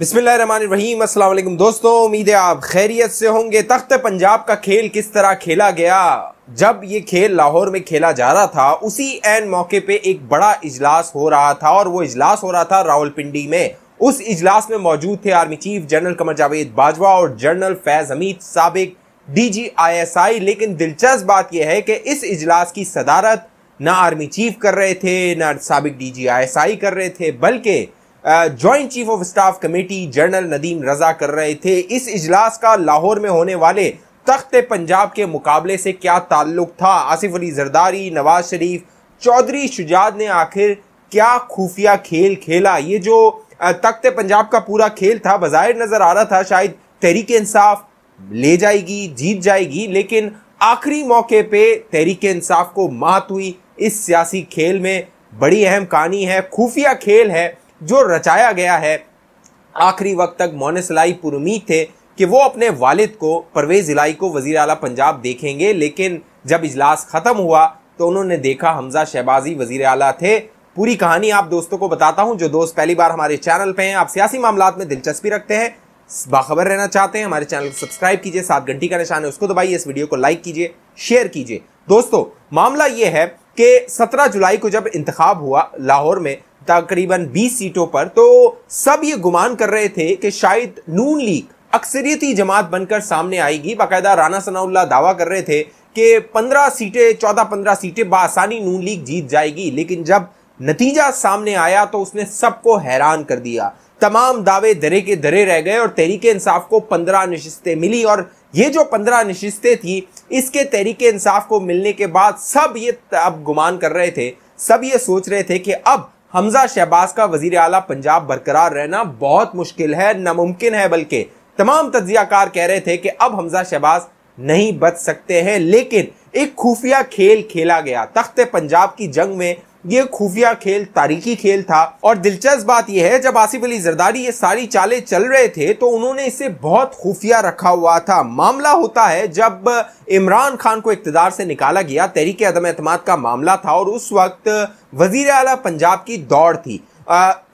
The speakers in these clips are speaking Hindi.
अस्सलाम वालेकुम दोस्तों, उम्मीद है आप खैरियत से होंगे। तख्त पंजाब का खेल किस तरह खेला गया? जब ये खेल लाहौर में खेला जा रहा था, उसी एन मौके पे एक बड़ा इजलास हो रहा था और वो इजलास हो रहा था रावलपिंडी में। उस इजलास में मौजूद थे army chief general Qamar Javed Bajwa और जनरल फैज हमीद सबक D G I S I लेकिन दिलचस्प बात यह है कि इस इजलास की सदारत ना आर्मी चीफ कर रहे थे, ना सबक D G I S I कर रहे थे, बल्कि joint chief of staff committee general Nadeem Raza कर रहे थे। इस इजलास का लाहौर में होने वाले तख्त पंजाब के मुकाबले से क्या ताल्लुक था? आसिफ अली जरदारी, नवाज़ शरीफ, चौधरी शुजात ने आखिर क्या खुफिया खेल खेला? ये जो तख्त पंजाब का पूरा खेल था बाहिर नज़र आ रहा था, शायद तहरीक इंसाफ ले जाएगी, जीत जाएगी, लेकिन आखिरी मौके पे तहरीक इंसाफ को मात हुई। इस सियासी खेल में बड़ी अहम कहानी है, खुफिया खेल है। जो रचाया गया है, आखिरी वक्त तक मोनस लाई पुरुमीद थे कि वो अपने वालिद को, परवेज इलाई को वज़ीर अला पंजाब देखेंगे, लेकिन जब इजलास ख़त्म हुआ तो उन्होंने देखा हमजा शहबाजी वज़ीर अला थे। पूरी कहानी आप दोस्तों को बताता हूँ, जो दोस्त पहली बार हमारे चैनल पे हैं। आप सियासी मामला में दिलचस्पी रखते हैं, बाखबर रहना चाहते हैं, हमारे चैनल को सब्सक्राइब कीजिए, सात घंटी का निशान है, उसको दबाइए, इस वीडियो को लाइक कीजिए, शेयर कीजिए। दोस्तों, मामला यह है कि 17 जुलाई को जब इंतखब हुआ लाहौर में तकरीबन 20 सीटों पर। तो सब ये गुमान कर रहे थे कि शायद नून लीग अक्सरियती जमात बनकर सामने आएगी। बाकायदा राना सनाउल्ला दावा कर रहे थे कि 15 सीटें 14-15 सीटें बासानी नून लीग जीत जाएगी। लेकिन जब नतीजा सामने आया तो उसने सबको हैरान कर दिया। तमाम दावे दरे के दरे रह गए और तहरीक इंसाफ को पंद्रह नशस्तें मिली और ये जो पंद्रह नशस्तें थी, इसके तहरीक इंसाफ को मिलने के बाद सब ये अब गुमान कर रहे थे। सब ये सोच रहे थे कि अब हमजा शहबाज का वज़ीर अला पंजाब बरकरार रहना बहुत मुश्किल है, नामुमकिन है बल्कि तमाम तजियाकार कह रहे थे कि अब हमजा शहबाज नहीं बच सकते हैं, लेकिन एक खुफिया खेल खेला गया। तख्त पंजाब की जंग में ये खुफिया खेल तारीखी खेल था। और दिलचस्प बात यह है, जब आसिफ अली जरदारी ये सारी चालें चल रहे थे तो उन्होंने इसे बहुत खुफिया रखा हुआ था। मामला होता है, जब इमरान खान को इकतदार से निकाला गया, तहरीक अदम अतमाद का मामला था और उस वक्त वज़ीर अला पंजाब की दौड़ थी।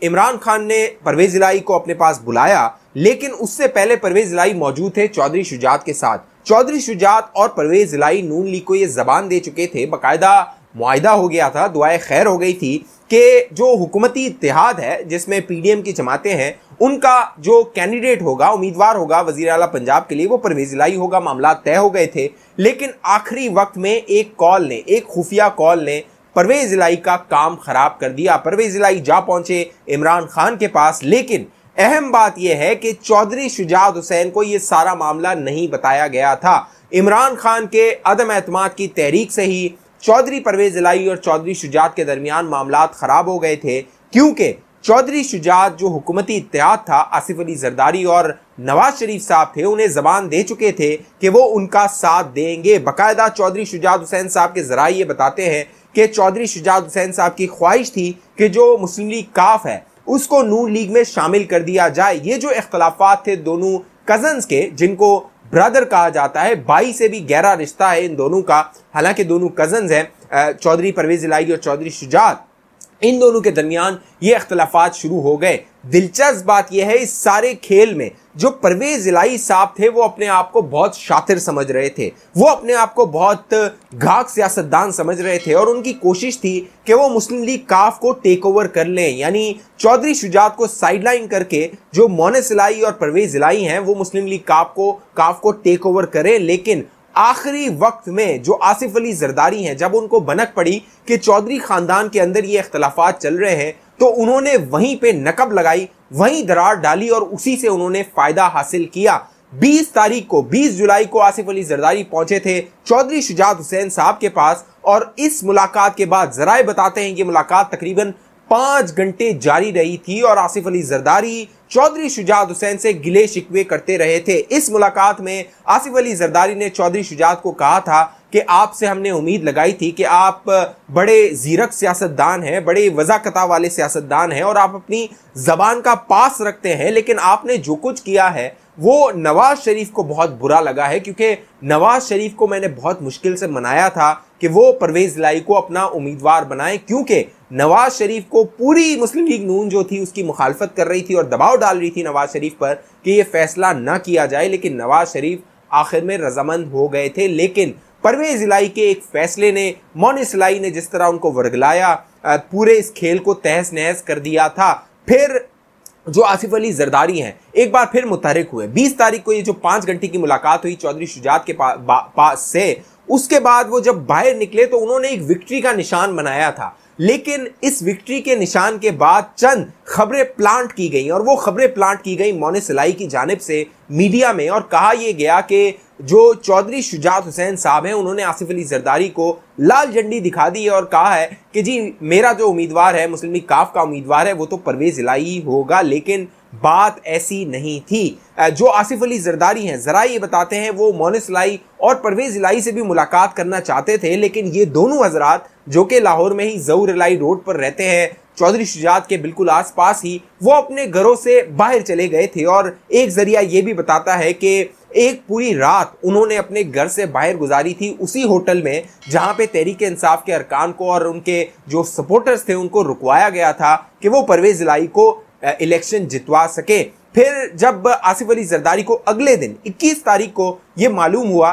इमरान खान ने परवेज इलाई को अपने पास बुलाया, लेकिन उससे पहले परवेज इलाई मौजूद थे चौधरी शुजात के साथ। चौधरी शुजात और परवेज इलाई नून लीग को ये जबान दे चुके थे। बाकायदा मुआदा हो गया था, दुआएँ खैर हो गई थी कि जो हुकूमती इतिहाद है, जिसमें पीडीएम की जमातें हैं, उनका जो कैंडिडेट होगा, उम्मीदवार होगा वज़ीर अला पंजाब के लिए, वो परवेज लाई होगा, मामला तय हो गए थे। लेकिन आखिरी वक्त में एक कॉल ने, एक खुफिया कॉल ने परवेज लाई का काम खराब कर दिया। परवेज लाई जा पहुँचे इमरान खान के पास, लेकिन अहम बात यह है कि चौधरी शुजात हुसैन को यह सारा मामला नहीं बताया गया था। इमरान खान के अदम एतमाद की तहरीक से ही चौधरी परवेज इलाई और चौधरी शुजात के दरमियान मामला खराब हो गए थे, क्योंकि चौधरी शुजात जो हुकूमती इतिहाद था, आसिफ अली जरदारी और नवाज़ शरीफ साहब थे, उन्हें जबान दे चुके थे कि वो उनका साथ देंगे। बाकायदा चौधरी शुजात हुसैन साहब के जराए ये बताते हैं कि चौधरी शुजात हुसैन साहब की ख्वाहिश थी कि जो मुस्लिम लीग काफ है, उसको नून लीग में शामिल कर दिया जाए। ये जो इख्तलाफात थे दोनों कजन्स के, जिनको ब्रदर कहा जाता है। भाई से भी गहरा रिश्ता है इन दोनों का। हालाँकि दोनों कज़न हैं चौधरी परवेज इलाई और चौधरी शुजात। इन दोनों के दरमियान ये अख्तलाफात शुरू हो गए। दिलचस्प बात यह है, इस सारे खेल में जो परवेज इलाई साहब थे, वो अपने आप को बहुत शातिर समझ रहे थे। वो अपने आप को बहुत घाक सियासतदान समझ रहे थे और उनकी कोशिश थी कि वो मुस्लिम लीग काफ को टेक ओवर कर लें। यानी चौधरी शुजात को साइडलाइन करके जो मोनस इलाई और परवेज इलाई हैं, वो मुस्लिम लीग काफ को काफ को टेक ओवर करें। लेकिन आखिरी वक्त में जो आसिफ अली जरदारी हैं, जब उनको बनक पड़ी कि चौधरी खानदान के अंदर ये इख्तलाफात चल रहे हैं तो उन्होंने वहीं पे नकब लगाई, वहीं दरार डाली और उसी से उन्होंने फ़ायदा हासिल किया। 20 तारीख को 20 जुलाई को आसिफ अली जरदारी पहुँचे थे चौधरी शुजात हुसैन साहब के पास और इस मुलाकात के बाद जराए बताते हैं कि मुलाकात तकरीबन पाँच घंटे जारी रही थी और आसिफ अली जरदारी, चौधरी शुजात हुसैन से गिले शिकवे करते रहे थे। इस मुलाकात में आसिफ अली जरदारी ने चौधरी शुजात को कहा था कि आपसे हमने उम्मीद लगाई थी कि आप बड़े जीरक सियासतदान हैं, बड़े वजाकता वाले सियासतदान हैं और आप अपनी जबान का पास रखते हैं, लेकिन आपने जो कुछ किया है, वो नवाज़ शरीफ को बहुत बुरा लगा है, क्योंकि नवाज़ शरीफ को मैंने बहुत मुश्किल से मनाया था। कि वो परवेज लाई को अपना उम्मीदवार बनाए, क्योंकि नवाज़ शरीफ को पूरी मुस्लिम लीग नून जो थी उसकी मुखालफत कर रही थी और दबाव डाल रही थी नवाज़ शरीफ पर कि ये फैसला न किया जाए, लेकिन नवाज़ शरीफ आखिर में रजामंद हो गए थे। लेकिन परवेज इलाई के एक फैसले ने, मोनिस इलाई ने जिस तरह उनको वर्गलाया पूरे इस खेल को तहस नहस कर दिया था। फिर जो आसिफ अली जरदारी हैं, एक बार फिर मुतहरिक हुए। 20 तारीख को ये जो पाँच घंटे की मुलाकात हुई चौधरी शुजात के पास से उसके बाद वो जब बाहर निकले तो उन्होंने एक विक्ट्री का निशान बनाया था। लेकिन इस विक्ट्री के निशान के बाद चंद खबरें प्लांट की गई और वो खबरें प्लांट की गई मोने सिलाई की जानब से मीडिया में और कहा यह गया कि जो चौधरी शुजात हुसैन साहब हैं, उन्होंने आसिफ अली जरदारी को लाल झंडी दिखा दी और कहा है कि जी मेरा जो उम्मीदवार है, मुस्लिम काफ का उम्मीदवार है, वो तो परवेज इलाई होगा, लेकिन बात ऐसी नहीं थी। जो आसिफ अली जरदारी हैं, ज़रा ये बताते हैं, वो मोनिस लाई और परवेज लाई से भी मुलाकात करना चाहते थे, लेकिन ये दोनों हजरात, जो कि लाहौर में ही जऊर लाई रोड पर रहते हैं, चौधरी शुजात के बिल्कुल आसपास ही, वो अपने घरों से बाहर चले गए थे और एक ज़रिया ये भी बताता है कि एक पूरी रात उन्होंने अपने घर से बाहर गुजारी थी उसी होटल में, जहाँ पे तहरीक इंसाफ के अरकान को और उनके जो सपोर्टर्स थे उनको रुकवाया गया था कि वो परवेज लाई को इलेक्शन जितवा सके। फिर जब आसिफ अली जरदारी को अगले दिन 21 तारीख को ये मालूम हुआ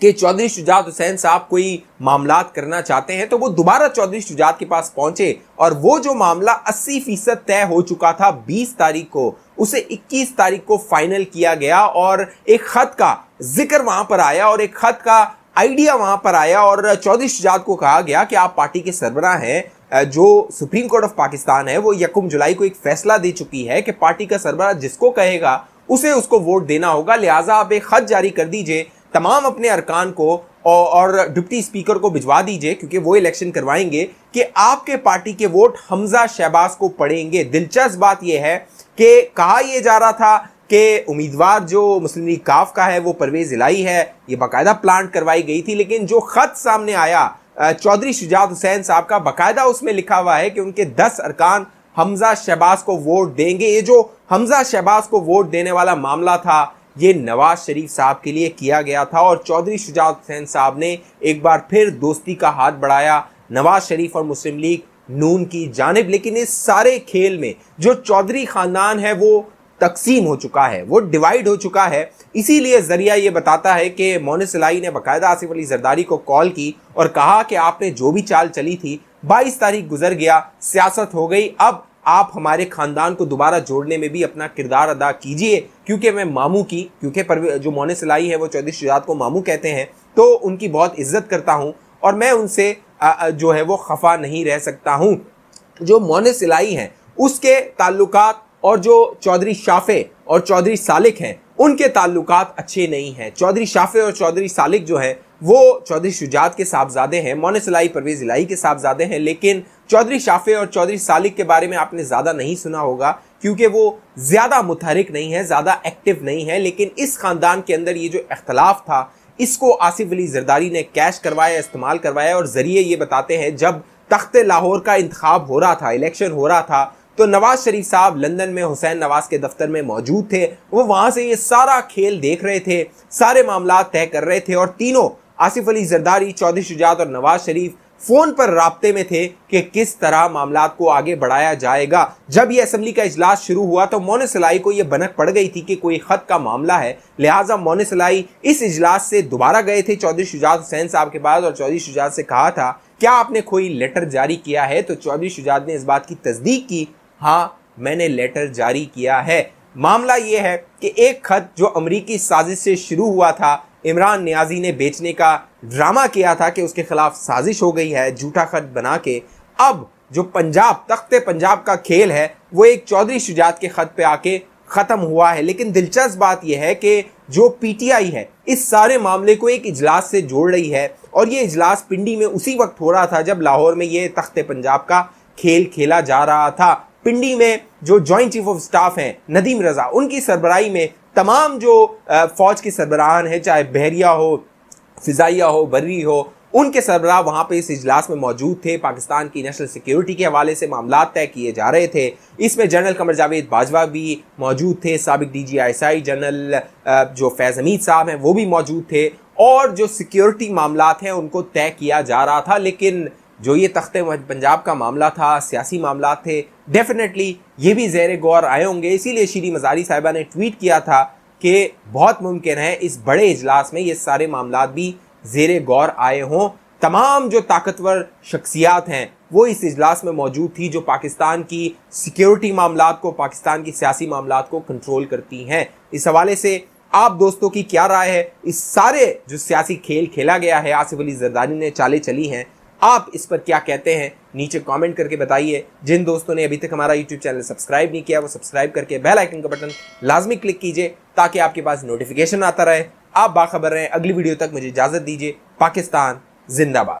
कि चौधरी शुजात हुसैन साहब कोई मामला करना चाहते हैं तो वो दोबारा चौधरी शुजात के पास पहुँचे और वो जो मामला 80 फ़ीसद तय हो चुका था 20 तारीख को, उसे 21 तारीख को फाइनल किया गया और एक खत का ज़िक्र वहाँ पर आया और एक खत का आइडिया वहाँ पर आया और चौधरी शुजात को कहा गया कि आप पार्टी के सरबरा हैं जो सुप्रीम कोर्ट ऑफ़ पाकिस्तान है, वो यकुम जुलाई को एक फैसला दे चुकी है कि पार्टी का सरबरा जिसको कहेगा, उसे उसको वोट देना होगा। लिहाजा आप एक खत जारी कर दीजिए, तमाम अपने अरकान को और डिप्टी स्पीकर को भिजवा दीजिए, क्योंकि वो इलेक्शन करवाएँगे कि आपके पार्टी के वोट हमजा शहबाज को पड़ेंगे। दिलचस्प बात यह है कि कहा यह जा रहा था कि उम्मीदवार जो मुस्लिम लीग काफ का है, वो परवेज इलाई है। ये बाकायदा प्लांट करवाई गई थी, लेकिन जो खत सामने आया चौधरी शुजात हुसैन साहब का बाकायदा उसमें लिखा हुआ है कि उनके दस अरकान हमजा शहबाज को वोट देंगे। ये जो हमजा शहबाज को वोट देने वाला मामला था, ये नवाज़ शरीफ साहब के लिए किया गया था और चौधरी शुजात हुसैन साहब ने एक बार फिर दोस्ती का हाथ बढ़ाया। नवाज़ शरीफ और मुस्लिम लीग नून की जानब, लेकिन इस सारे खेल में जो चौधरी खानदान है, वो तकसीम हो चुका है, वो डिवाइड हो चुका है। इसीलिए ज़रिया ये बताता है कि मोनिस सिलाई ने बाकायदा आसिफ अली जरदारी को कॉल की और कहा कि आपने जो भी चाल चली थी 22 तारीख गुजर गया, सियासत हो गई, अब आप हमारे खानदान को दोबारा जोड़ने में भी अपना किरदार अदा कीजिए, क्योंकि मैं मामू की, क्योंकि जो मोने सिलाई है वो चौधरी शुजात को मामू कहते हैं तो उनकी बहुत इज़्ज़त करता हूँ और मैं उनसे जो है वो खफा नहीं रह सकता हूँ। जो मोने सिलाई हैं, उसके ताल्लुकात और जो चौधरी शाफे और चौधरी सालिक हैं, उनके ताल्लुकात अच्छे नहीं हैं। चौधरी शाफे और चौधरी सालिक जो है, वो चौधरी शुजात के साहबजादे हैं, मोन सलाई परवेज इलाई के साहबजादे हैं, लेकिन चौधरी शाफे और चौधरी सालिक के बारे में आपने ज़्यादा नहीं सुना होगा, क्योंकि वो ज़्यादा मुतहरिक नहीं है, ज़्यादा एक्टिव नहीं है, लेकिन इस ख़ानदान के अंदर ये जो अख्तलाफ था, इसको आसिफ अली जरदारी ने कैश करवाया, इस्तेमाल करवाया, और ज़रिए ये बताते हैं, जब तख्त लाहौर का इंतखब हो रहा था, इलेक्शन हो रहा था तो नवाज़ शरीफ साहब लंदन में, हुसैन नवाज़ के दफ्तर में मौजूद थे। वो वहाँ से ये सारा खेल देख रहे थे, सारे मामला तय कर रहे थे और तीनों, आसिफ अली जरदारी, चौधरी शुजात और नवाज़ शरीफ फ़ोन पर रबते में थे कि किस तरह मामला को आगे बढ़ाया जाएगा। जब यह असम्बली का इजलास शुरू हुआ तो मोन सलाई को यह बनक पड़ गई थी कि कोई खत का मामला है। लिहाजा मोन सलाई इस इजलास से दोबारा गए थे। चौधरी शुजात हुसैन साहब के पास और चौधरी शुजात से कहा था, क्या आपने कोई लेटर जारी किया है? तो चौधरी शुजात ने इस बात की तस्दीक की हाँ मैंने लेटर जारी किया है। मामला यह है कि एक खत जो अमरीकी साजिश से शुरू हुआ था, इमरान न्याजी ने बेचने का ड्रामा किया था कि उसके खिलाफ साजिश हो गई है, झूठा खत बना के। अब जो पंजाब, तख्त पंजाब का खेल है, वो एक चौधरी शुजात के खत पे आके ख़त्म हुआ है। लेकिन दिलचस्प बात यह है कि जो पीटीआई है, इस सारे मामले को एक इजलास से जोड़ रही है। और ये इजलास पिंडी में उसी वक्त हो रहा था जब लाहौर में ये तख्त पंजाब का खेल खेला जा रहा था। पिंडी में जो जॉइंट चीफ ऑफ़ स्टाफ हैं, नदीम रजा, उनकी सरबराही में तमाम जो फौज के सरबराहान हैं, चाहे बहरिया हो, फिजाइया हो, बर्री हो, उनके सरबराह वहाँ पे इस इजलास में मौजूद थे। पाकिस्तान की नेशनल सिक्योरिटी के हवाले से मामला तय किए जा रहे थे। इसमें जनरल कमर जावेद बाजवा भी मौजूद थे, सबक D G I S general जो फैज़ हमीद साहब हैं, वो भी मौजूद थे। और जो सिक्योरिटी मामला हैं, उनको तय किया जा रहा था, लेकिन जो ये तख्ते पंजाब का मामला था, सियासी मामला थे डेफिनेटली ये भी जेर गौर आए होंगे। इसीलिए श्री मजारी साहिबा ने ट्वीट किया था कि बहुत मुमकिन है इस बड़े इजलास में ये सारे मामला भी जेर गौर आए हों। तमाम जो ताकतवर शख्सियात हैं, वो इस इजलास में मौजूद थी जो पाकिस्तान की सिक्योरिटी मामला को, पाकिस्तान की सियासी मामला को कंट्रोल करती हैं। इस हवाले से आप दोस्तों की क्या राय है? इस सारे जो सियासी खेल खेला गया है, आसिफ अली जरदारी ने चाले चली हैं। आप इस पर क्या कहते हैं, नीचे कमेंट करके बताइए। जिन दोस्तों ने अभी तक हमारा यूट्यूब चैनल सब्सक्राइब नहीं किया, वो सब्सक्राइब करके बेल आइकन का बटन लाजमी क्लिक कीजिए, ताकि आपके पास नोटिफिकेशन आता रहे। आप बाखबर रहें, अगली वीडियो तक मुझे इजाज़त दीजिए। पाकिस्तान, जिंदाबाद।